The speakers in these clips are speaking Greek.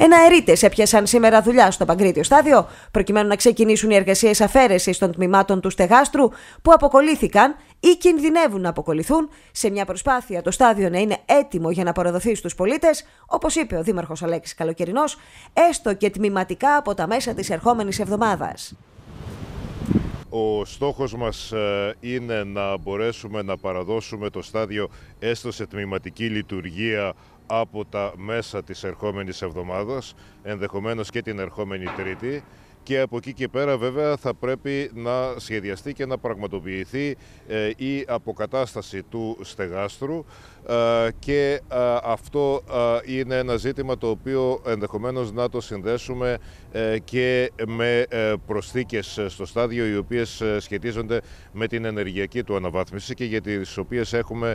Εναερίτε έπιασαν σήμερα δουλειά στο Παγκρίτιο Στάδιο, προκειμένου να ξεκινήσουν οι εργασίες αφαίρεσης των τμήματων του στεγάστρου που αποκολλήθηκαν ή κινδυνεύουν να αποκολληθούν σε μια προσπάθεια το στάδιο να είναι έτοιμο για να παραδοθεί στους πολίτες, όπως είπε ο Δήμαρχος Αλέξης Καλοκαιρινός, έστω και τμηματικά από τα μέσα της ερχόμενης εβδομάδας. Ο στόχος μας ε, είναι να μπορέσουμε να παραδώσουμε το στάδιο έστω σε τμηματική λειτουργία από τα μέσα της ερχόμενης εβδομάδας, ενδεχομένως και την ερχόμενη Τρίτη. Και από εκεί και πέρα βέβαια θα πρέπει να σχεδιαστεί και να πραγματοποιηθεί ε, η αποκατάσταση του στεγάστρου. ε, και ε, αυτό είναι ένα ζήτημα το οποίο ενδεχομένως να το συνδέσουμε και με προσθήκες στο στάδιο οι οποίες σχετίζονται με την ενεργειακή του αναβάθμιση και για τις οποίες έχουμε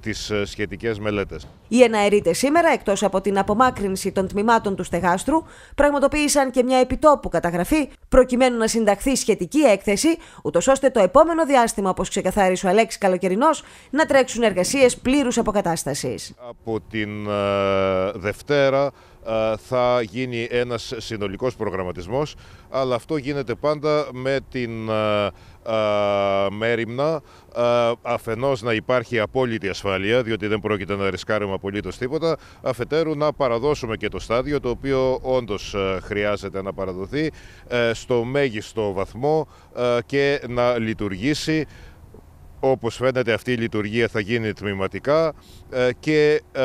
τις σχετικές μελέτες. Οι εναερίτες σήμερα, εκτός από την απομάκρυνση των τμήματων του στεγάστρου, πραγματοποίησαν και μια επιτόπου που καταγραφεί, προκειμένου να συνταχθεί σχετική έκθεση, ούτως ώστε το επόμενο διάστημα, όπως ξεκαθάρισε ο Αλέξης Καλοκαιρινός, να τρέξουν εργασίες πλήρους αποκατάστασης. Από την ε, Δευτέρα ε, θα γίνει ένας συνολικός προγραμματισμός, αλλά αυτό γίνεται πάντα με την ε, ε, μέρημνα αφενός να υπάρχει απόλυτη ασφάλεια, διότι δεν πρόκειται να ρισκάρουμε απολύτως τίποτα, αφετέρου να παραδώσουμε και το στάδιο, το οποίο όντως χρειάζεται να παραδοθεί στο μέγιστο βαθμό και να λειτουργήσει όπως φαίνεται αυτή η λειτουργία θα γίνει τμηματικά ε, και ε,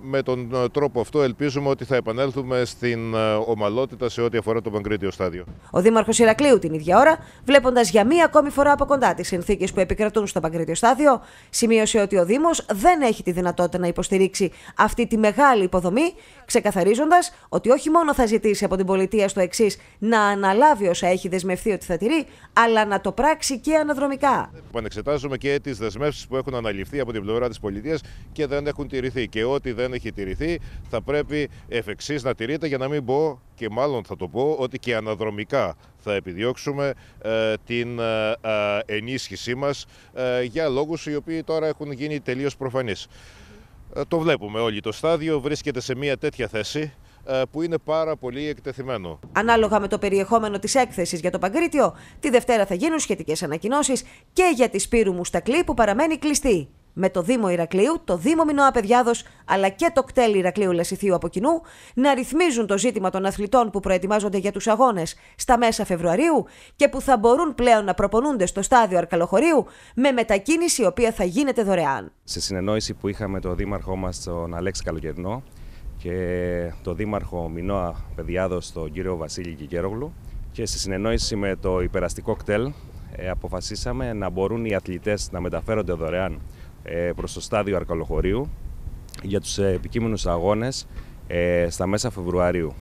με τον τρόπο αυτό ελπίζουμε ότι θα επανέλθουμε στην ε, ομαλότητα σε ό,τι αφορά το Παγκρίτιο στάδιο. Ο Δήμαρχος Ηρακλείου την ίδια ώρα, βλέποντας για μία ακόμη φορά από κοντά τις συνθήκες που επικρατούν στο Παγκρίτιο στάδιο, σημείωσε ότι ο Δήμος δεν έχει τη δυνατότητα να υποστηρίξει αυτή τη μεγάλη υποδομή, ξεκαθαρίζοντας ότι όχι μόνο θα ζητήσει από την πολιτεία στο εξής να αναλάβει όσα έχει δεσμευθεί ότι θα τηρεί, αλλά να το πράξει και αναδρομικά. Επανεξετάζουμε και τις δεσμεύσεις που έχουν αναλυφθεί από την πλευρά της πολιτείας και δεν έχουν τηρηθεί. Και ό,τι δεν έχει τηρηθεί θα πρέπει εφ' εξής να τηρείται για να μην πω και μάλλον θα το πω ότι και αναδρομικά θα επιδιώξουμε ε, την ε, ε, ενίσχυσή μας για λόγους οι οποίοι τώρα έχουν γίνει τελείως προφανείς. Το βλέπουμε όλοι. Το στάδιο βρίσκεται σε μια τέτοια θέση που είναι πάρα πολύ εκτεθειμένο. Ανάλογα με το περιεχόμενο της έκθεσης για το Παγκρίτιο, τη Δευτέρα θα γίνουν σχετικές ανακοινώσεις και για τη Σπύρου Μουστακλή που παραμένει κλειστή με το Δήμο Ηρακλείου, το Δήμο Μινώα Παιδιάδος, αλλά και το κτέλ Ηρακλείου Λασιθίου από κοινού, να ρυθμίζουν το ζήτημα των αθλητών που προετοιμάζονται για τους αγώνες στα μέσα Φεβρουαρίου και που θα μπορούν πλέον να προπονούνται στο στάδιο Αρκαλοχωρίου με μετακίνηση η οποία θα γίνεται δωρεάν. Σε συνεννόηση που είχαμε το Δήμαρχό μας, τον Αλέξη Καλοκαιρινό, και το Δήμαρχο Μινώα Παιδιάδος, τον κύριο Βασίλη Κικέρογλου, και σε συνεννόηση με το υπεραστικό κτέλ, ε, αποφασίσαμε να μπορούν οι αθλητές να μεταφέρονται δωρεάν ε, προς το στάδιο Αρκαλοχωρίου για τους ε, επικείμενους αγώνες ε, στα μέσα Φεβρουαρίου.